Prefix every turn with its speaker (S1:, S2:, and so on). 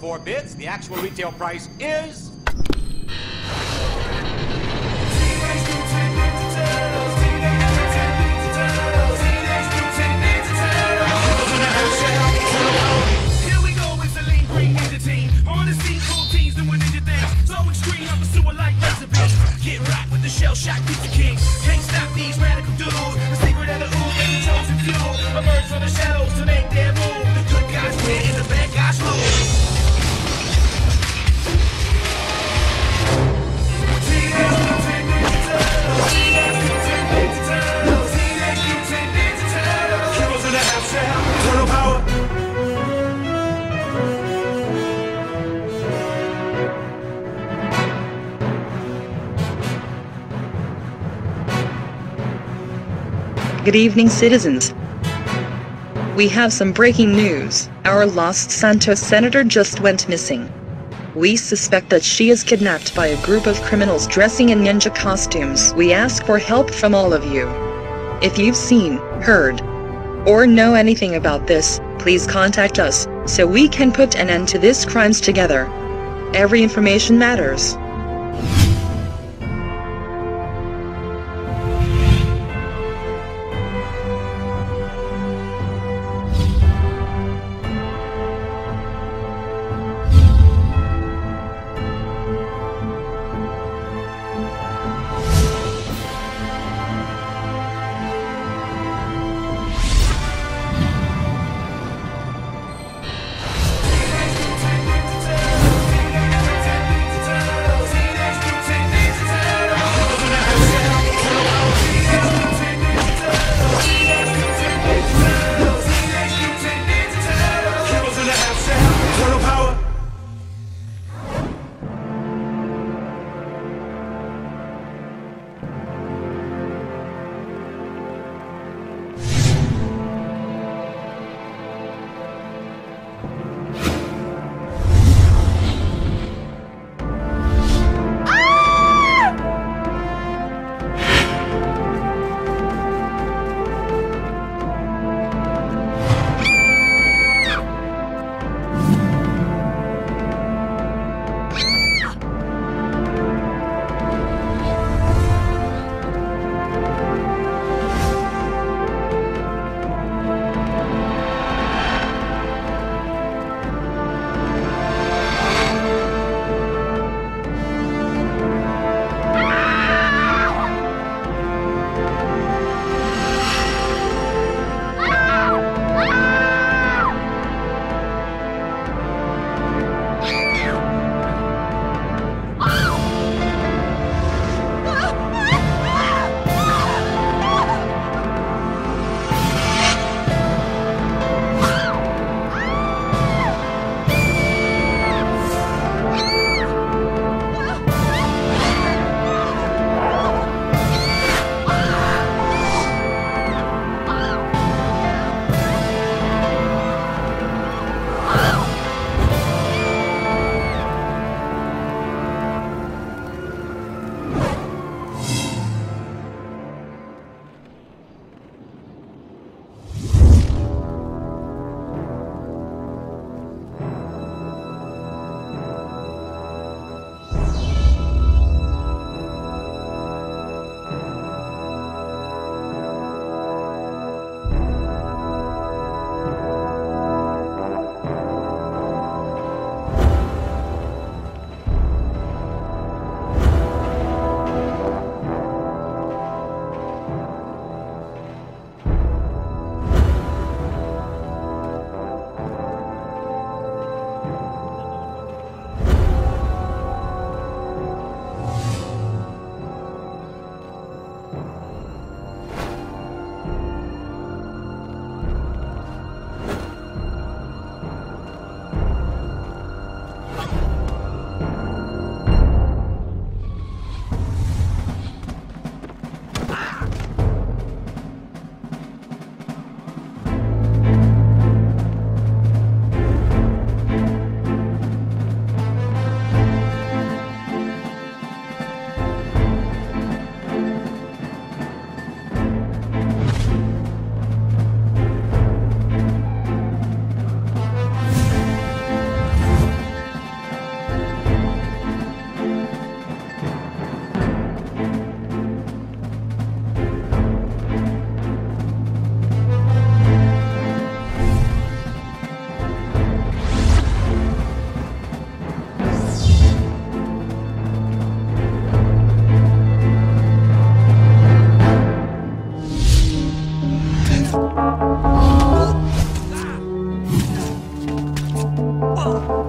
S1: four bids. The actual retail price is.
S2: Get right with the shell shock, beat the king. Can't stop these radical Good
S3: evening, citizens. We have some breaking news. Our Los Santos senator just went missing. We suspect that she is kidnapped by a group of criminals dressing in ninja costumes. We ask for help from all of you. If you've seen, heard, or know anything about this, please contact us so we can put an end to this crimes together. Every information matters. Oh.